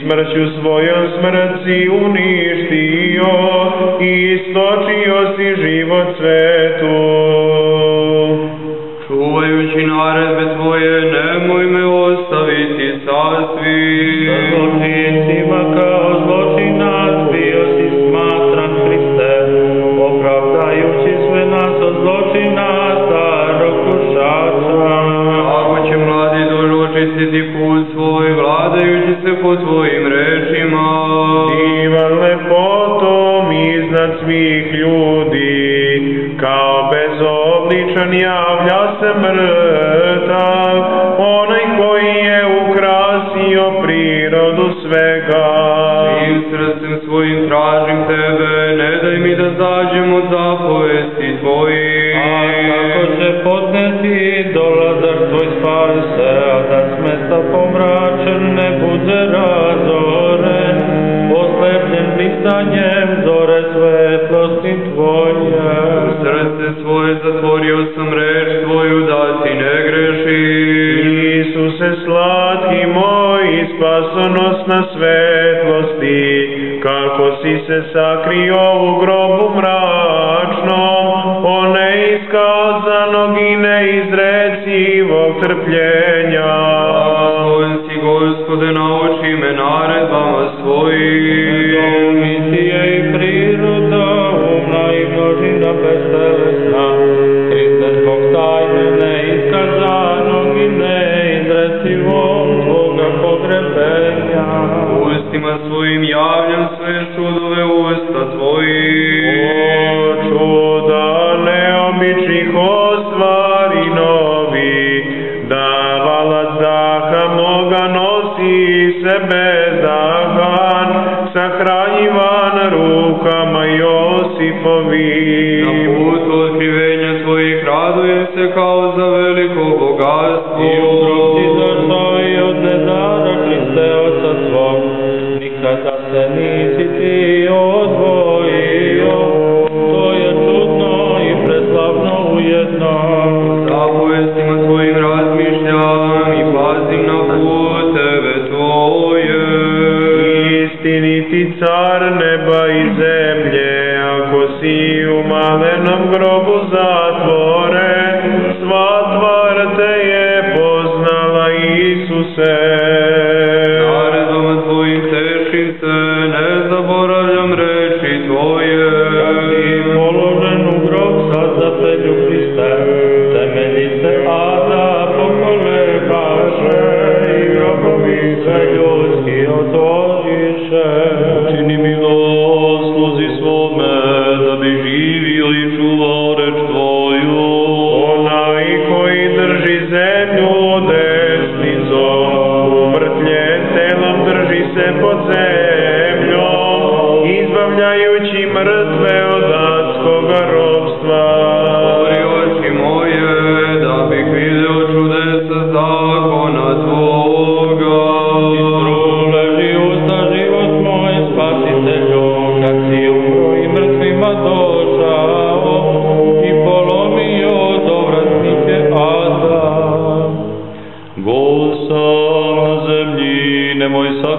smrću svojom smrci uništio i istočio si život sve. na njem zore svetlosti Tvoje. Srce svoje zatvorio sam reč Tvoju da Ti ne greši. Isuse slatki moj, spasonosna svetlosti, kako si se sakrio očima svojim javljam sve čudo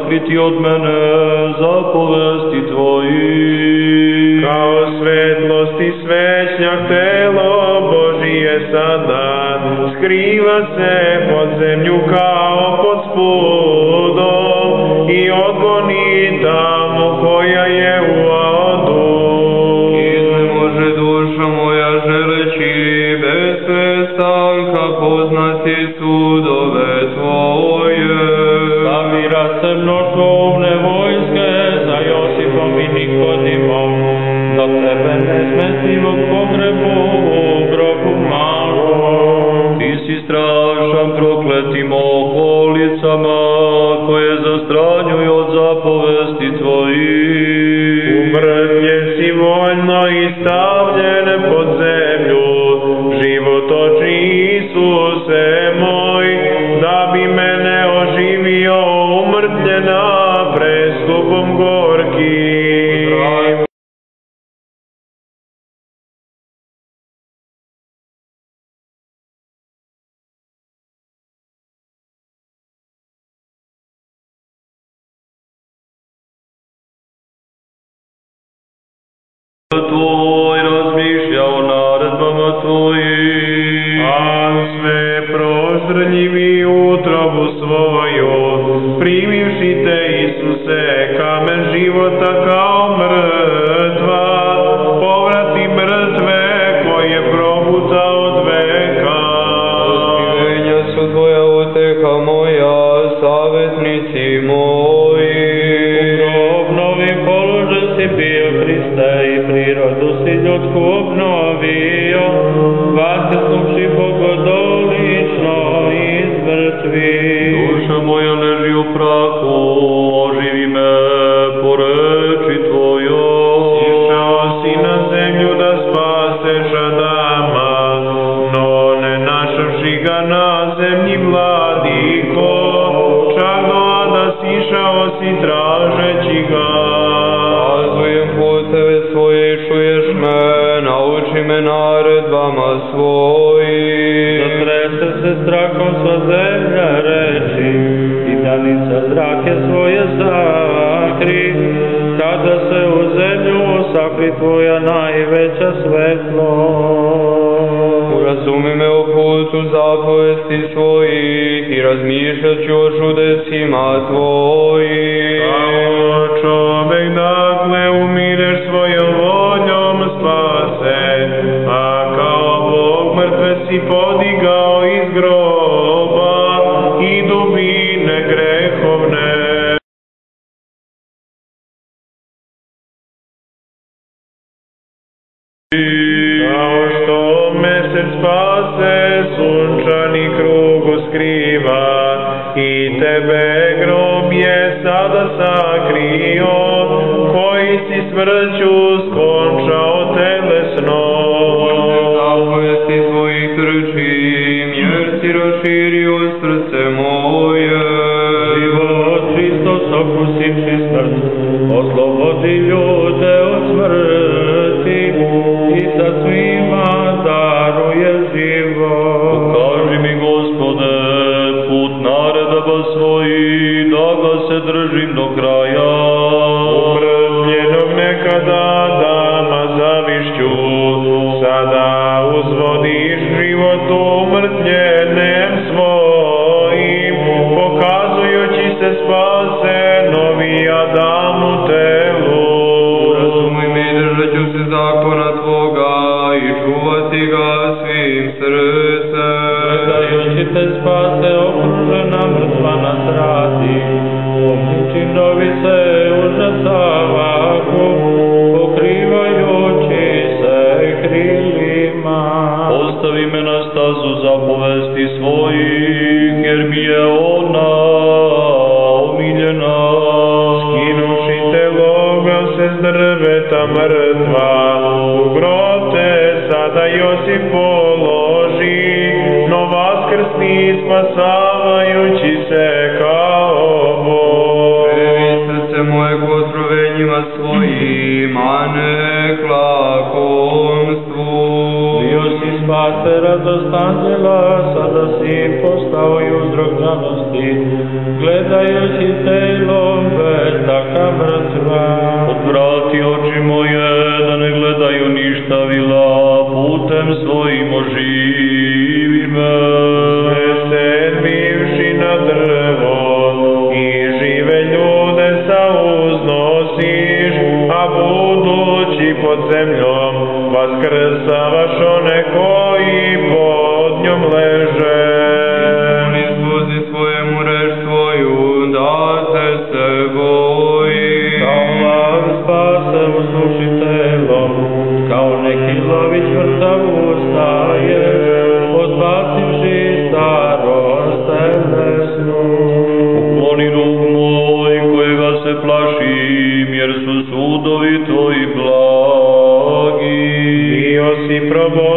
otkriti od man. tebe nesmetivog pogrebu u grobu malom, ti si strašan prokleti moj. Mătui, razmišljao narod, mătui, a sve prostrnjivim, prirodu si ljudsku obnovio, vaskrsnuvši bogodolično iz mrtvi. Sakri tvoja najveća svetlost. Urazumi me o putu zapovesti svojih i razmišljat ću o čudesima tvojih. Kao čovek dakle umireš svojom voljom spase, a kao Bog mrtve si podigao i tebe grob je sada sakrio, koji si smrću skončao telesno. Zapovesti svojih trčim, jer si raširio srce moje. Život Hristos okusivši smrt, oslobodi the se s drveta mrtva, u grob te sada Josip položi, no vaskrsni spasavajući se kao Bog. Previ srce moje k otrovenjima svojim, a ne k lakomstvu. Bio si spase radost anđela, sada si postao i uzrok žalosti, gledajući telom taka mrtva. Odvrati oči moje, da ne gledaju ništa vila, putem svojim oživi me. se bivši na drvo i žive ljude sauznosiš, a budući pod zemljom vaskrsavaš one koji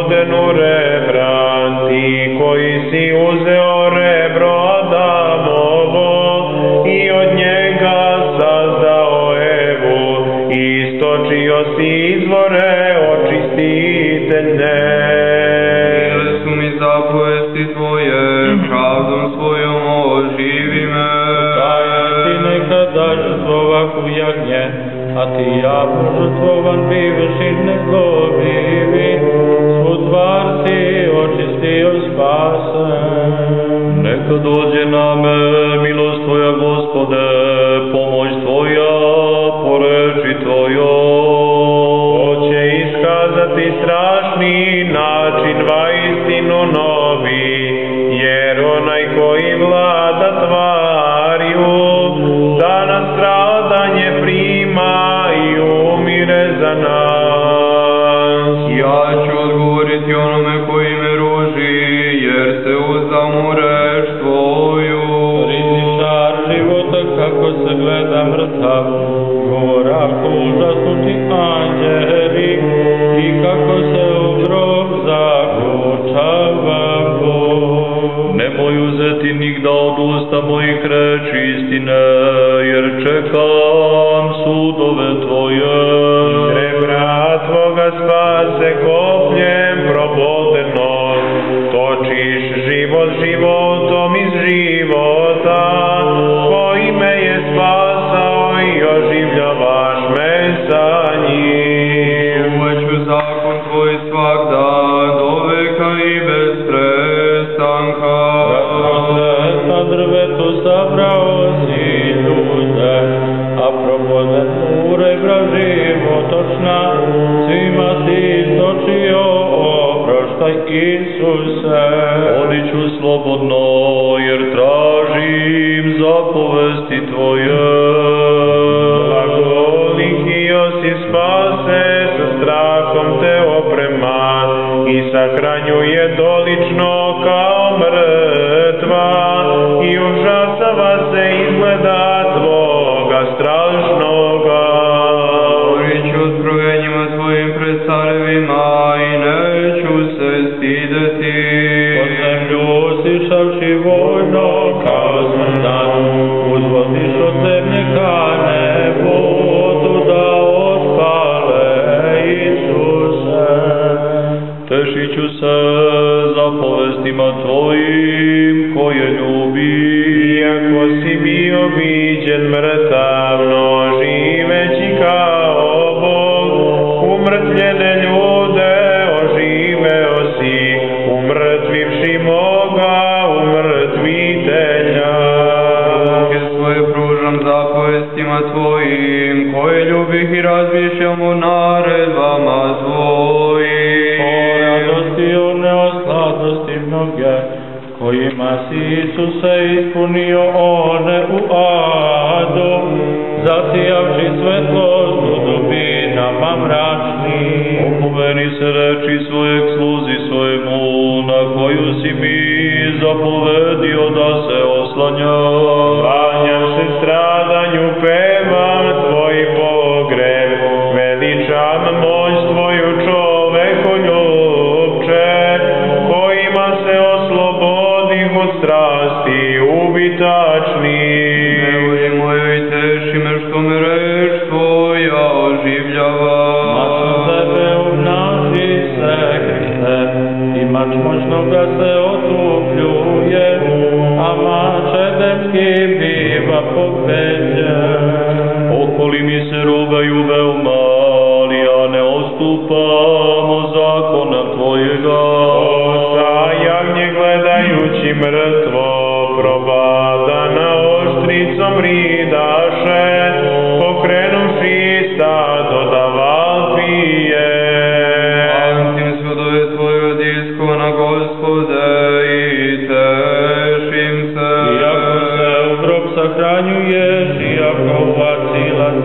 gospodinu rebra, ti koji si uzeo rebro Adamovo i od njega sazdao Evu, istočio si izvore očistiteljne. Bile su mi zapovesti tvoje, pravdom svojom oživi me. Daje ti neka dažu u jagnje, a ti ja požutvovan biveš i ne todos you know? ih da od usta mojih reči istine, jer čekam sudove Tvoje. Gospode Isuse, odiću slobodno, jer tražim zapovesti Tvoje. Blagolikio si spase, sa strahom te oprema i sahranjuje dolično kao mrtva i užasno. greșiciu să zapovestimă Tvoje, Isusa ispunio one u adu, zasijavši svetlost u dubinama mračni. Opomeni se reči svojeg sluzi svojemu, na koju si mi zapovedio da se oslanjao. Lord, the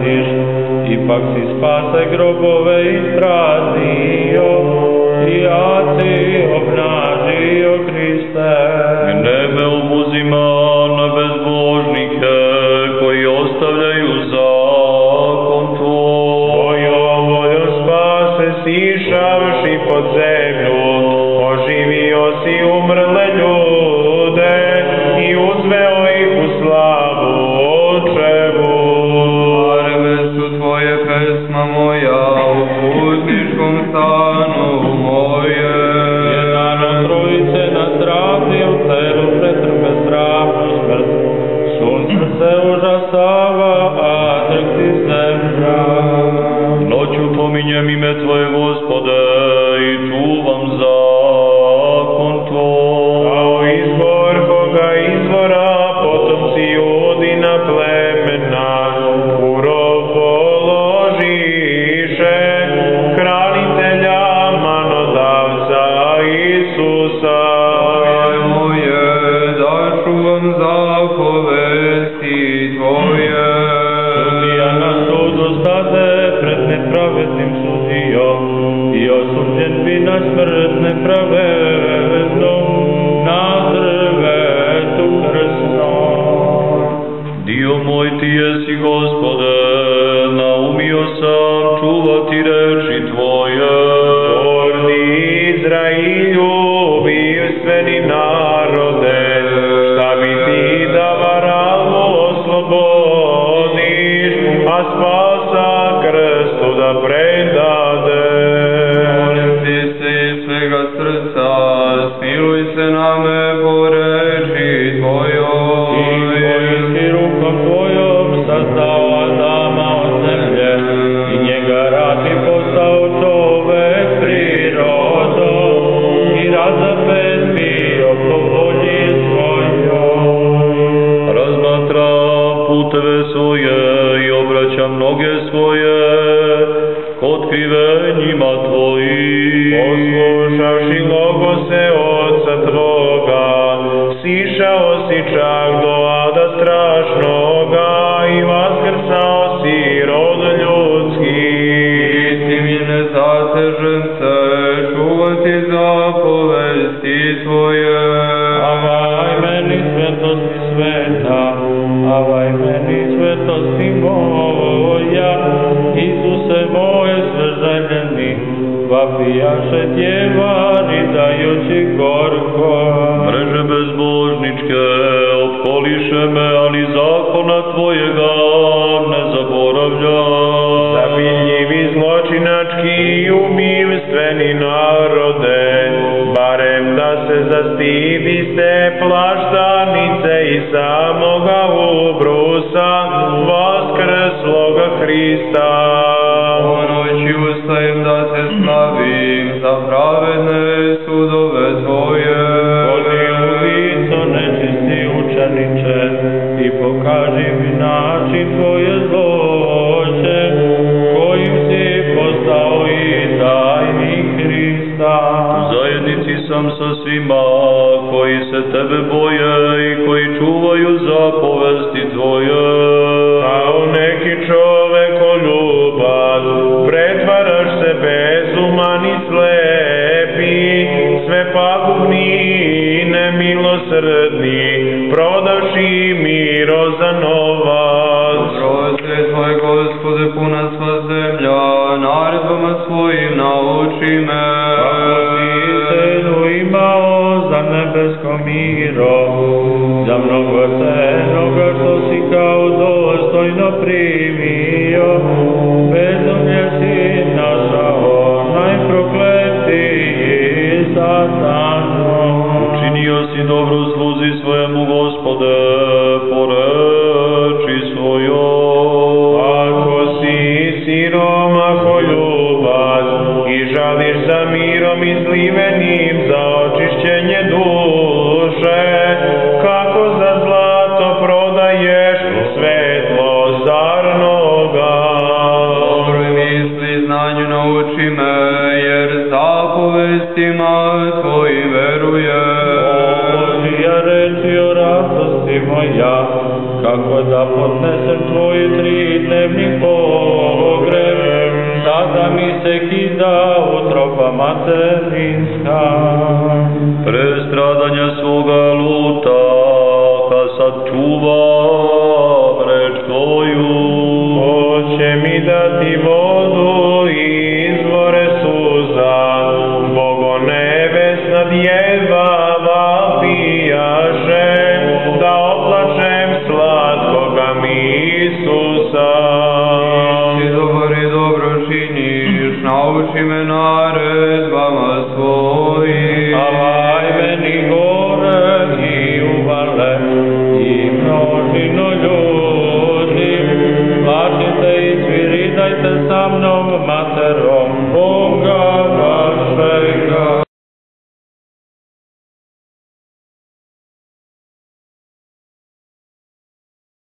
pamtiš, ipak si spasaj grobove ispraznio, i ja ti obnažio Hriste. Єдві на смерть неправедно, назреве ту Христа. Діо мой ти єсі naše tjevari dajući gorko. Mreže bezbožničke opkoliše me, ali zakona tvojega ne zaboravljam. Zabiljivi zločinački i umilstveni narode, barem da se zastidiste se slavim za pravedne sudove Tvoje. Poli u lico nečisti učeniče i pokaži mi način Tvoje zloće, kojim si postao i tajni Hrista. U zajednici sam sa svima koji se Tebe boje milosrdni, prodaši miro za.